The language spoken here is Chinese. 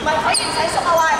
唔可以ไม่มี